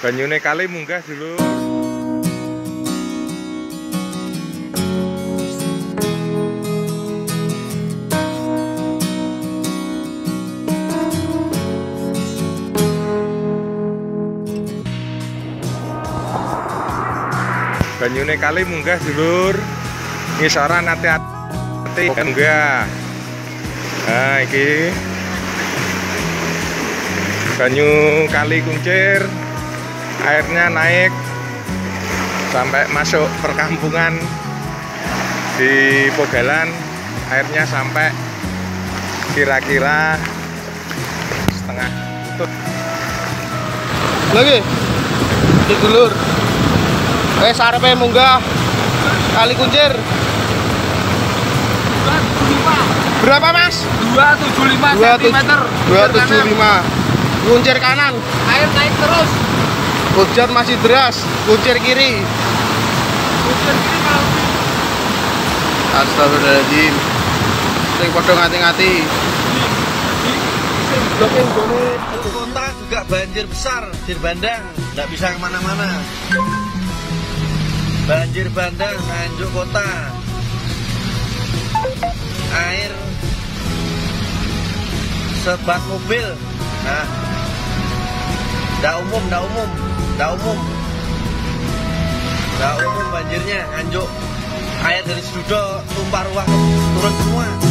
Banyune kali munggah dulu. Banyune kali munggah dulur. Ngisoran hati-hati munggah. Nah, iki banyu kali kuncir airnya naik sampai masuk perkampungan di Pogalan airnya sampai kira-kira setengah lutut lagi? Di dulur. Eh sarepe munggah. Kali kuncir. Berapa mas? 275 cm 275 kuncir kanan. Air naik terus hujan masih deras kuncir kiri. Kuncir kiri kalau astagfirullahaladzim. Sing padha ngati-ngati. Kota juga banjir besar banjir bandang. Nggak bisa ke mana-mana. Banjir bandang Nganjuk kota. Air sebat mobil. Nah. Nggak umum nggak umum nggak umum. Nggak umum banjirnya Nganjuk. Air dari Sedudo tumpah ruah turun semua